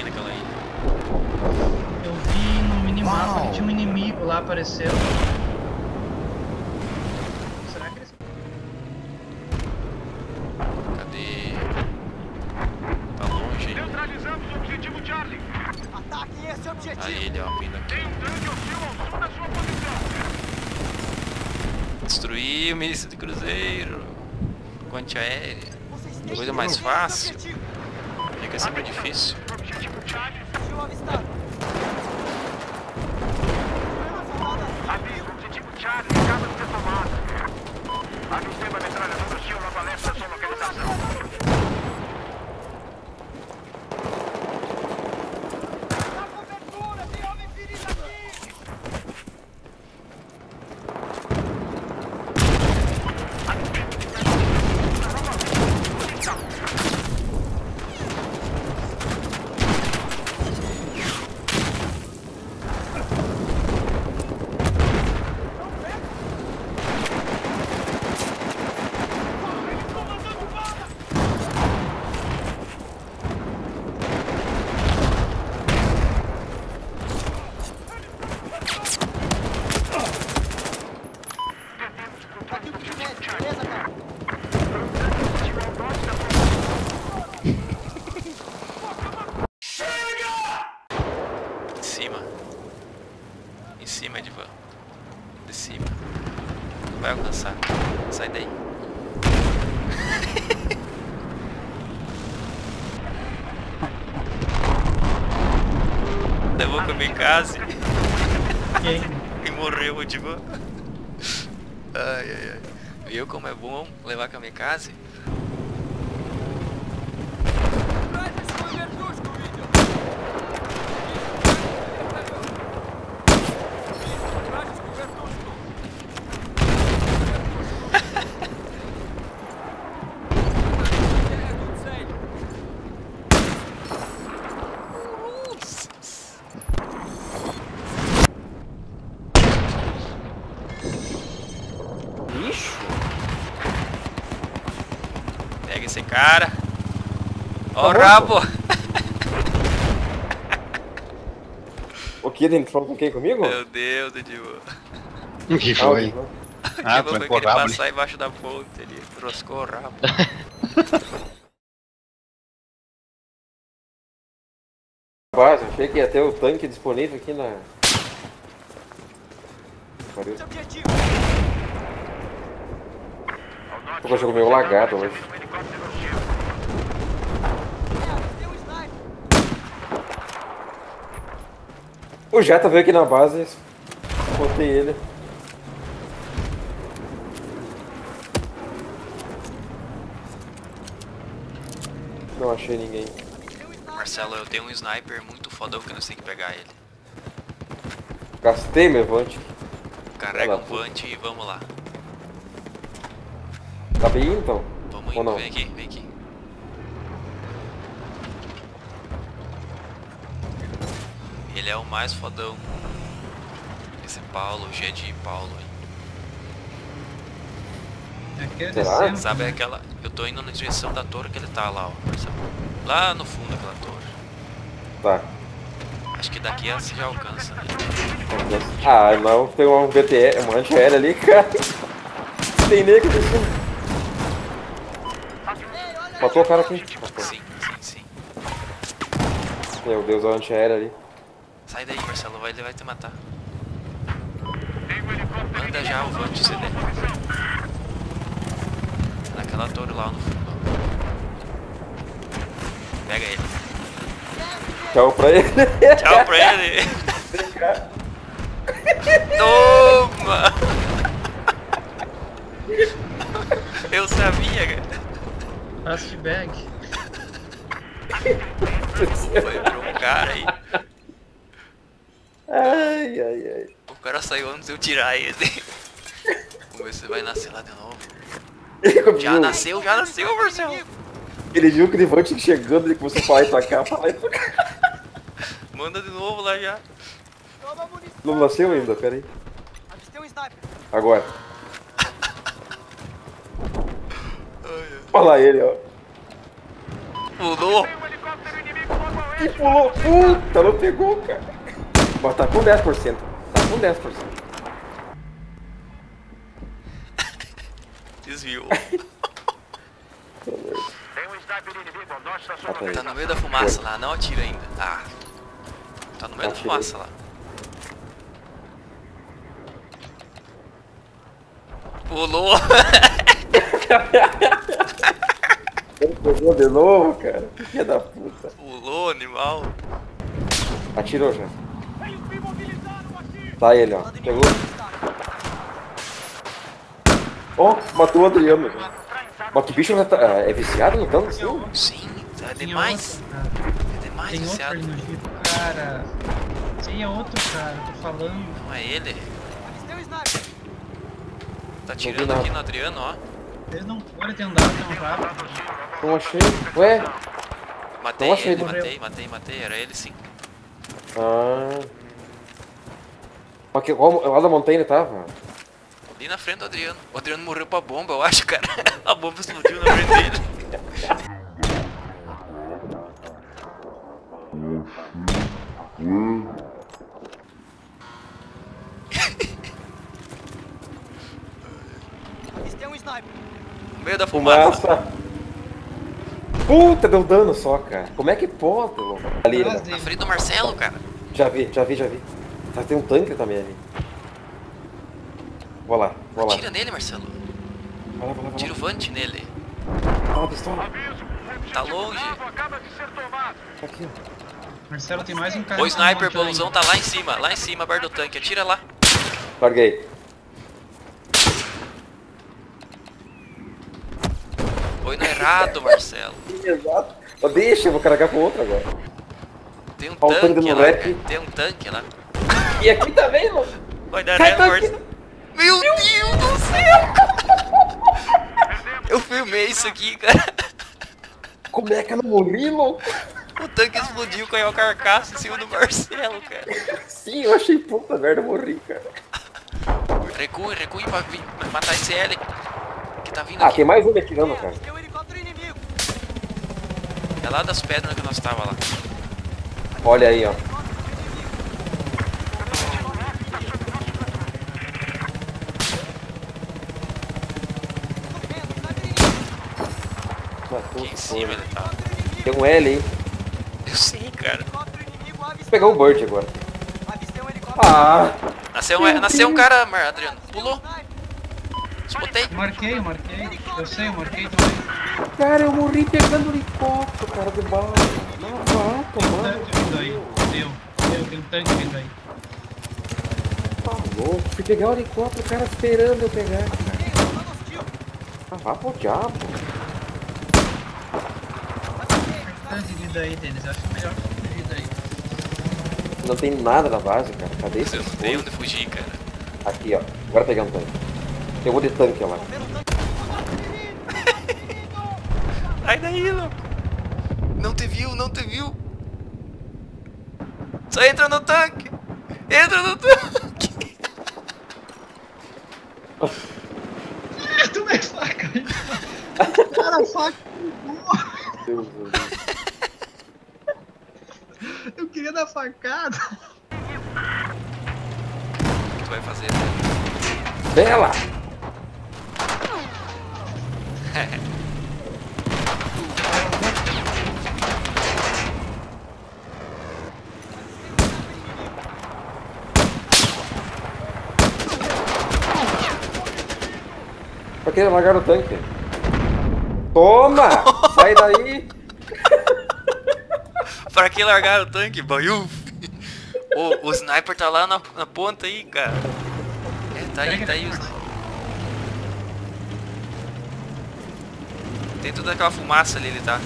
tem naquela ilha? Eu vi no minimapa que tinha um inimigo lá apareceu. Será que eles. Cadê? Tá longe ele. Neutralizamos o objetivo Charlie. Ataque esse objetivo. Aí ele, ó, vindo aqui. Tem um tanque hostil ao sul da sua posição. Destruir o míssil de cruzeiro. Vocês têm Coisa mais fácil. Fica sempre difícil. Aviso, objetivo Charlie acaba de ser tomado. Avistei uma metralhadora Beleza, cara? Em cima. Em cima, Edvan. De cima. Vai alcançar. Sai daí. Levou kamikaze Quem? e morreu Edvan. Ai, ai, ai. Viu como é bom levar kamikaze? Cara. Ó o Tá rabo. O que? Que falar com quem? Comigo? Meu Deus, Edvan. O que foi? Ah, foi o querer rabo. passar embaixo da ponte ali. Troscou o rabo. Base, achei que ia ter o tanque disponível aqui na. Pariu. Pô, jogou meio lagado hoje. O Jetta veio aqui na base, botei ele. Não achei ninguém. Marcelo, eu tenho um sniper muito fodão que nós tem que pegar ele. Gastei meu vante. Carrega Olha um lá. vante e vamos lá. Tá bem então? Vamos Ou indo, não? vem aqui, vem aqui. Ele é o mais fodão. Esse Paulo, G de Paulo aí. É Será? Sabe aquela. Eu tô indo na direção da torre que ele tá lá, ó. Lá no fundo daquela torre. Tá. Acho que daqui você já alcança, né? Ah, não, tem um BTR, um antiaéreo ali, cara. Tem nem aconteceu. Olha. Matou o cara aqui. Matou. Sim, sim, sim. Meu Deus, o antiaéreo ali. Sai daí, Marcelo, vai, ele vai te matar. Manda já o vante CD. Naquela torre lá no fundo. Pega ele. Tchau pra ele. Tchau pra ele. Toma! Eu sabia, cara. Fastback. Foi pra um cara aí. Ai, ai, ai. O cara saiu antes de eu tirar ele. Vamos ver se vai nascer lá de novo. Já nasceu, já nasceu, Marcelo. ele viu que o Devante chegando, ele começou a falar e tocar, falar e tocar. Manda de novo lá já. Não nasceu ainda, pera aí. Um. Agora. Olha lá ele, ó. A que pulou. Puta, não pegou, cara. Mas tá com 10%. Tá com 10%. Desviou. Tá. Tá no meio da fumaça lá, não atira ainda. Ah. Tá no meio da fumaça lá. Pulou. Ele pegou de novo, cara. Filha da puta. Pulou, animal. Atirou já. Tá ele, ó. Pegou. Ó, matou o Adriano. já. Mas que bicho já tá- é viciado no tanto assim? Sim, é Tem demais. outro. É demais Tem outro viciado. jeep. Cara. Sim, é outro, cara. Tô falando. Não é ele. Tá tirando aqui no Adriano, ó. Eles não andado tão rápido. Não achei. Ué? Matei Nossa, ele, ele matei, matei, matei. Era ele sim. Ah. Qual, lá da montanha ele tava? Ali na frente do Adriano. O Adriano morreu pra bomba, eu acho, cara. A bomba explodiu na frente dele. Eles da fumaça. Fumaça. Puta, deu dano só, cara. Como é que pode, louco? Ali, Atrás né? Na dele. frente do Marcelo, cara. Já vi, já vi, já vi. Tá, tem um tanque também ali. Vou lá, vou lá. Tira nele, Marcelo. Vai lá, vai lá, vai Tira o vante nele. Fala, pistola. Tá longe. Tá aqui. Marcelo tem mais um cara. O na sniper polusão tá lá em cima, lá em cima, bar do tanque. Atira lá. Larguei. Foi no errado, Marcelo. Exato. Deixa, eu vou carregar pro outro agora. Tem um Ó, tanque lá, rap. Tem um tanque lá. E aqui também, mano. Vai dar Cai tanque. Marcelo. Meu Deus do céu! Eu filmei isso aqui, cara. Como é que eu não morri, louco? O tanque explodiu, caiu a carcaça em cima do Marcelo, cara. Sim, eu achei puta merda, eu morri, cara. Recue, recue pra matar esse L. Que tá vindo Ah, aqui. tem mais um atirando, cara. Tem um helicóptero inimigo! É lá das pedras que nós tava lá. Olha aí, ó. Aqui em cima ele tá. Tem um L aí. Eu sei, cara. Vou pegar o Bird agora. Ah! Nasceu, um- nasceu um cara, Mar- Adriano. Pulou. Spotei. Marquei, eu marquei. Eu sei, eu marquei também. Cara, eu morri pegando o helicóptero, cara, de bala. Não, vai Tem um tanque vindo aí. Deu. Deu, tem um tanque vindo aí. Tá louco. Fui pegar o helicóptero, o cara esperando eu pegar. Ah, vá pro diabo. Tem um tanque vindo aí, Denis. Acho melhor que ter vindo aí. Não tem nada na base, cara. Cadê Eu esse não tenho onde fugir, cara. Aqui, ó. Agora pegar um tanque. Tem um de tanque lá. Sai daí, louco. Não te viu, não te viu. Só entra no tanque. Entra no tanque. Tu me faca. Cara, faca. Deus do céu. Eu queria dar facada. O que tu vai fazer? né? Bela! Pra que largar o tanque? Toma! Sai daí! Pra que largar o tanque, Baiu? O, o sniper tá lá na, na ponta aí, cara. É, tá aí, tá aí o sniper. Tem toda aquela fumaça ali, ele tá.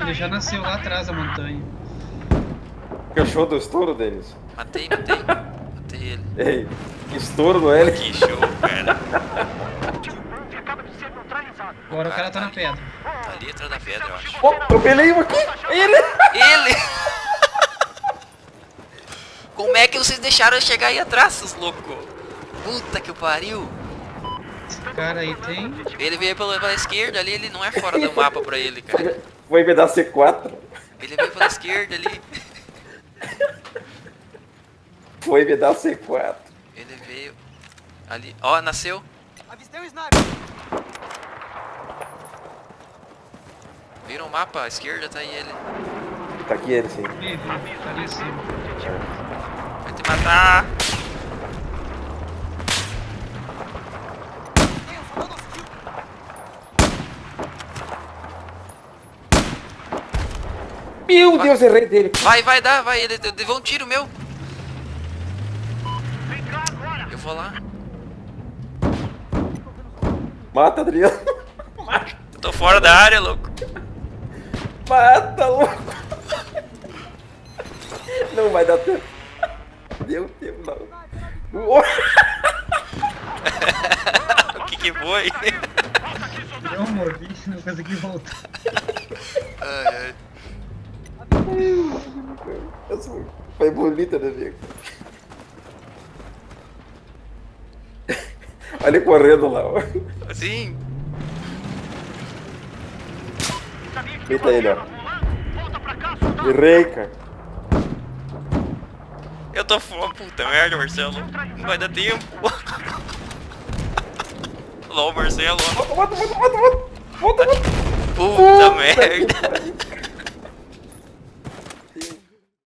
Ele já nasceu lá atrás da montanha. Achou do estouro deles? Matei, matei. Matei ele. Ei, que estouro no L. Que show, cara. Agora o cara tá na pedra. Tá ali atrás da pedra, eu acho. Ó, atropelei um aqui! Ele! Ele! Como é que vocês deixaram eu chegar aí atrás, seus loucos? Puta que pariu! Esse cara aí tem. Ele veio pela, pela esquerda ali, ele não é fora do mapa pra ele, cara. Foi me dar C4. Ele veio pela esquerda ali. Foi me dar C4. Ele veio ali. Ó, nasceu. Avistei um sniper. Vira o mapa, à esquerda tá aí ele. Tá aqui ele, sim. Vai te matar. Tem um soldado hostil. Meu Deus, errei dele. Vai, vai dar, vai. Ele levou um tiro meu. Vem cá agora! Eu vou lá. Mata, Adriano. Eu tô fora da área, louco. Mata, louco. Não vai dar tempo. Deu tempo, não. O que que foi? Eu morri, não consegui voltar. ai, ai. Foi bonita, né, nego? Olha ele correndo lá, ó. Sim. Eita ele, ó. Errei, cara. Eu tô fora. Puta merda, Marcelo. Não vai dar tempo. Lá o Marcelo. Volta, volta, volta, volta, volta. Volta, volta. Puta merda.